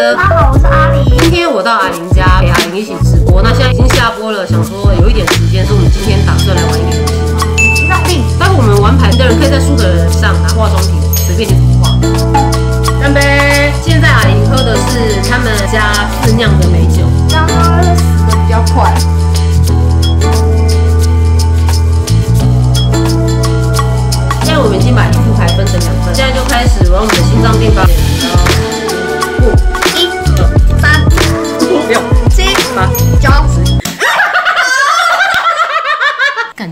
大家好，我是阿玲。今天我到阿玲家陪阿玲一起直播，那现在已经下播了，想说有一点时间，是我们今天打算来玩一个游戏。让令待会我们玩牌的人可以在输的人上拿化妆品，随便你怎么画。干杯！现在阿玲喝的是他们家自酿的美酒。刚刚死的比较快。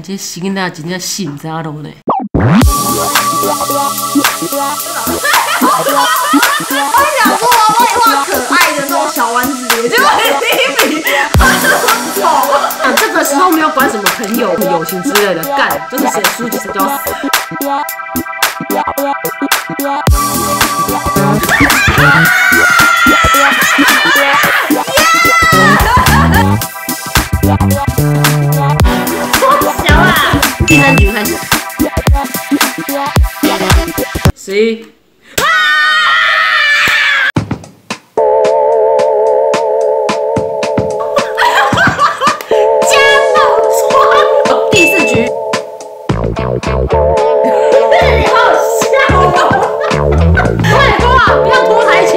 感觉心呐，真正心渣了呢。我想说，我帮你画可爱的那种小丸子脸，结果你第一笔画这么丑。啊，这个时候没有管什么朋友、友情之类的，干，就是谁输谁就要死。一。加农霜，第四局。你好笑哦！快画，不要拖台前。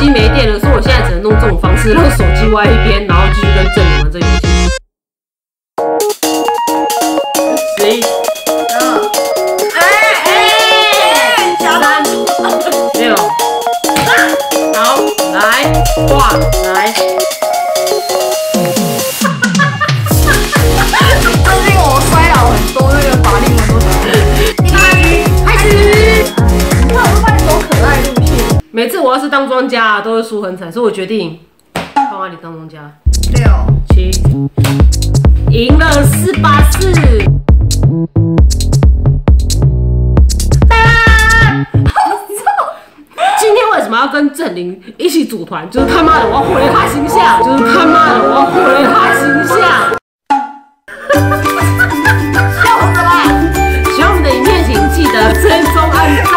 机没电了，所以我现在只能弄这种方式，让手机歪一边，然后我要是当庄家啊，都会输很惨，所以我决定放阿里当庄家。六。七，赢了四八四。今天为什么要跟郑林一起组团？就是他妈的，我要毁了他形象！就是他妈的，我要毁了他形象！笑死了？喜欢我们的影片，请记得追踪、按赞、